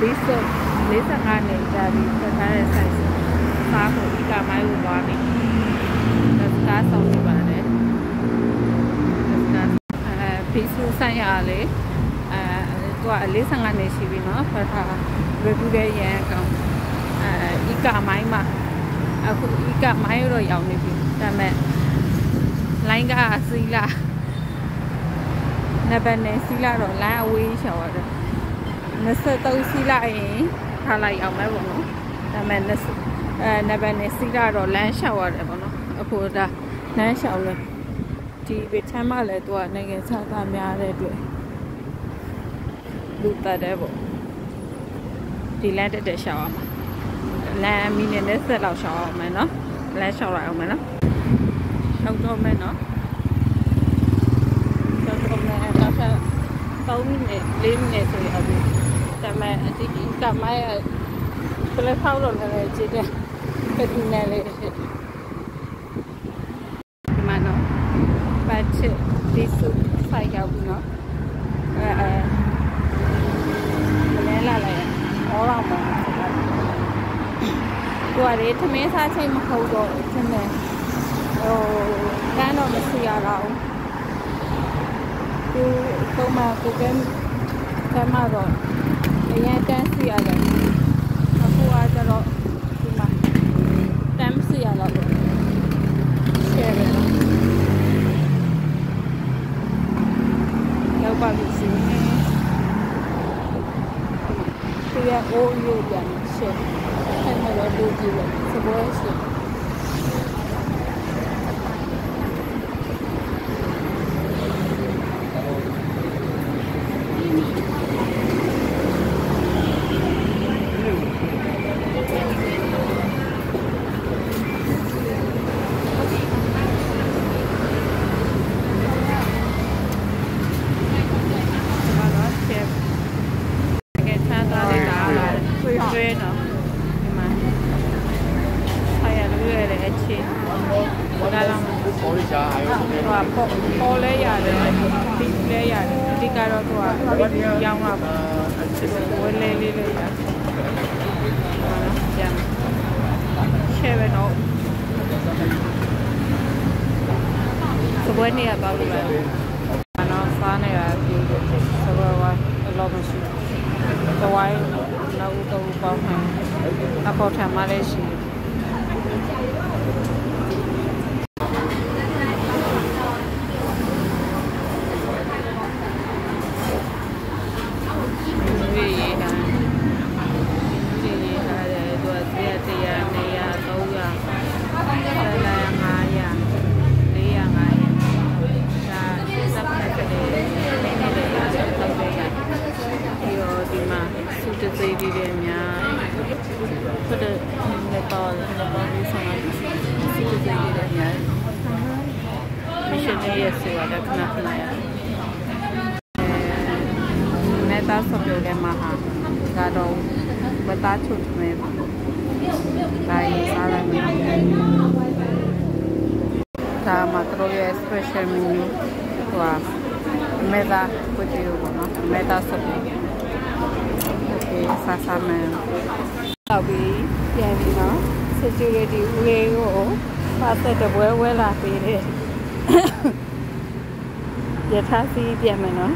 ဘေးစုပ်45နေကြပြီးသက်သားတဲ့ size စားဖို့ဒီကမိုင်းကိုသွားပြီးသက်သားဆုံးနေပါတယ်သက်သားအဲဘေးစုပ်ဆိုင်ရလေအဲသူက45နေရှိပြီနော်ဖတ်ထား review ရဲ့ရန်ကောင်အဲဒီကမိုင်းမှာအခုဒီကမိုင်းတော့ရောင်နေပြီဒါပေမဲ့ line ကစီလာနံပါတ်နဲ့စီလာတော့ line အဝေးရှော်ရတယ် 23စီလာရင်ထားလိုက်အောင်မယ်ပေါ့နော်ဒါပေမဲ့အဲနဘနဲ့စီလာတော့ line ရှောက်ရတယ်ပေါ့နော်အခုဒါ line ရှောက်လဲဒီဗီထမ်းမလဲသူကနိုင်ငံခြားသားများတဲ့အတွက်လူတက်တယ်ပေါ့ဒီ line တက်တက်ရှောက်အောင်မှာ line မီနစ်နဲ့ဆက်လောက်ရှောက်အောင်မယ်နော် line ရှောက်လိုက်အောင်မယ်နော်ရှောက်တော့မယ်နော်ရှောက်တော့မယ်နောက်ထပ်3မိနစ်4မိနစ်ဆိုရပြီဒါပေ မဲ့အတိကမိုင်းပလက်ဖောက်တော့လည်းကြည့်တယ်ပတူနယ်လေးဖြစ်ဒီမှာနော်ပတ်ချစ်ဒီစုဖိုက်ရောက်ပြီနော်အဲအဲမလဲလာလိုက်အော်တော့မှာကိုကလေသမင်းစားချိန်မဟုတ်တော့ထင်တယ်ဟိုကန်းတော့မရှိရတော့ဘူးသူပုံမှန်ကိုကဲကမ်းမတော့ အရင်တန်းစီရတယ်အခုကကျတော့ဒီမှာတန်းစီရတော့ရှယ်ပဲရောက်ပါပြီစီသူရဲ့အိုးရိုးပြန်ရှယ်အဲ့မှာတော့လူကြည့်လို့စပွဲရှယ်ကျွဲနော်ဒီမှာဆိုင်ရ လွယ်တယ်အချင်းဒါတော့ပေါ်ရချာအရောဟိုကပေါ်ပေါ်လဲရတယ်ဒီလဲရတယ်ဒီကတော့သူကရောင်းတာဝယ်လဲလေးလေးရတယ်ကျန်ရှယ်ပဲတော့စပွဲနေရပါလို့ပဲနော်စားနေတာဒီစပွဲကအလောမရှိတဝိုင်းနောက်တော့ပေါင်းမယ်အပေါ်ထမ်းမလေးရှိတယ် တသိလေးတွေများဖတ်တဲ့နေပါနေပါလေးဆောင်လိုက်စီတသိလေးတွေများမရှင်ရဲ့ဆေးဝါးကခဏခဏရမေတာဆော့ပြတဲ့မှာဟာကတော့ဝတ်သားချုပ်မယ်ပါဒါရေးစားလိုက်မယ်ဒါမှတော့ရဲ့ special menu ဟိုမေတာကိုကြည့်လို့ပေါ့နော်မေတာဆော့ပြ ဆာဆာမန်တော့ပြီးပြန်ပြီးတော့ security ဦးလေးကိုပါသက်တပွဲဝဲလာပေးတယ်ယထာစီပြန်မယ်နော်